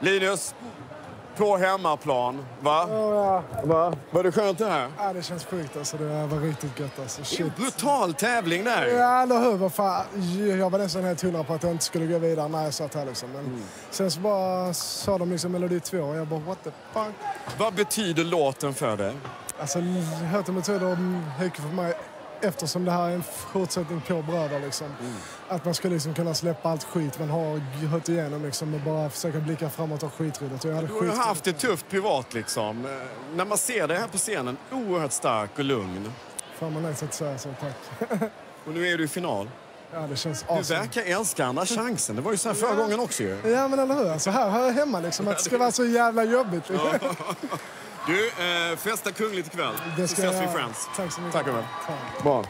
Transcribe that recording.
Linus, på hemmaplan, va? Ja, va? Var det skönt det här? ja, det känns sjukt alltså. Det var riktigt gött alltså. Är en Shit. brutal tävling där. Ja, eller hur? Vad fan? Jag var nästan helt hundra på att jag inte skulle gå vidare när jag satt här liksom. Men Mm. sen så bara sa de liksom melodi två och jag bara what the fuck. Vad betyder låten för dig? Alltså, låten betyder mycket för mig eftersom det här är en fortsättning på Bröder. Liksom. Mm. Att man ska liksom kunna släppa allt skit man har gått igenom liksom, och bara försöka blicka framåt och hade Du har ju haft det tufft privat liksom. Eh, När man ser dig här på scenen, oerhört stark och lugn. Fan vad nice att säga så, tack. Och nu är du i final. Ja, det känns Du awesome. verkar älska andra chansen. Det var ju så här förra gången också ju. Ja men eller hur, alltså, här hör jag hemma liksom, att det ska vara så jävla jobbigt. Du, eh, festa kungligt ikväll. Det Så ska ses vi i Friends. Tack så mycket. Tack. Fan, Bra. nice.